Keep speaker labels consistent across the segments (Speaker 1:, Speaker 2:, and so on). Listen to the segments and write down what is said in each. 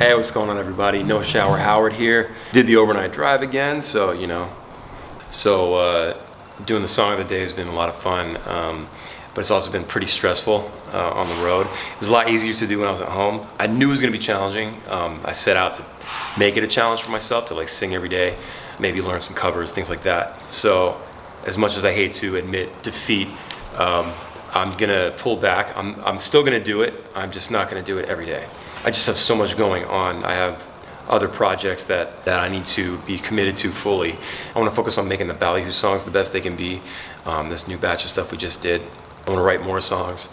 Speaker 1: Hey, what's going on, everybody? No Shower Howard here. Did the overnight drive again, so you know. So uh, doing the song of the day has been a lot of fun, um, but it's also been pretty stressful uh, on the road. It was a lot easier to do when I was at home. I knew it was going to be challenging. Um, I set out to make it a challenge for myself to like sing every day, maybe learn some covers, things like that. So, as much as I hate to admit defeat. Um, I'm gonna pull back. I'm, I'm still gonna do it. I'm just not gonna do it every day. I just have so much going on. I have other projects that, that I need to be committed to fully. I want to focus on making the Ballyhoo songs the best they can be. Um, this new batch of stuff we just did. I want to write more songs.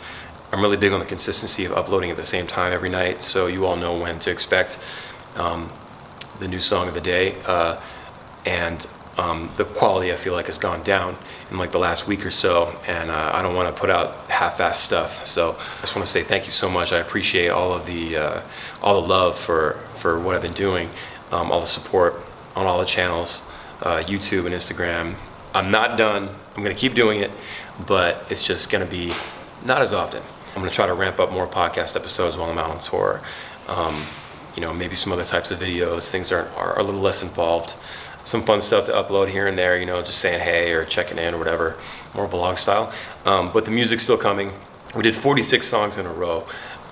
Speaker 1: I'm really big on the consistency of uploading at the same time every night, so you all know when to expect um, the new song of the day. Uh, and um, the quality I feel like has gone down in like the last week or so, and uh, I don't want to put out half-assed stuff. So I just want to say thank you so much. I appreciate all of the uh, all the love for for what I've been doing, um, all the support on all the channels, uh, YouTube and Instagram. I'm not done. I'm going to keep doing it, but it's just going to be not as often. I'm going to try to ramp up more podcast episodes while I'm out on tour. Um, you know, maybe some other types of videos, things are, are a little less involved some fun stuff to upload here and there, you know, just saying hey or checking in or whatever, more vlog style. Um, but the music's still coming. We did 46 songs in a row.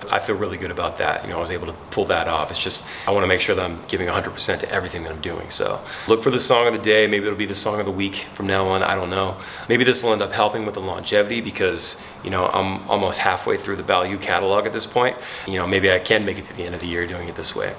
Speaker 1: I feel really good about that. You know, I was able to pull that off. It's just, I want to make sure that I'm giving 100% to everything that I'm doing. So look for the song of the day. Maybe it'll be the song of the week from now on. I don't know. Maybe this will end up helping with the longevity because, you know, I'm almost halfway through the Ballyhoo catalog at this point. You know, maybe I can make it to the end of the year doing it this way.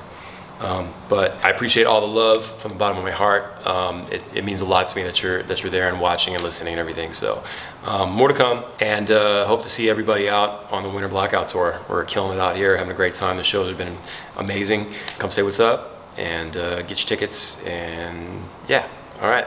Speaker 1: Um, but I appreciate all the love from the bottom of my heart. Um, it, it, means a lot to me that you're that you're there and watching and listening and everything. So um, more to come, and uh, hope to see everybody out on the Winter Blackout tour. We're killing it out here, having a great time. The shows have been amazing. Come say what's up and uh, get your tickets. And yeah, all right.